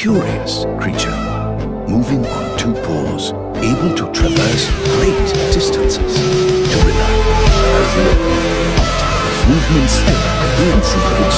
curious creature, moving on two paws, able to traverse great distances. To relax, as the movements coincide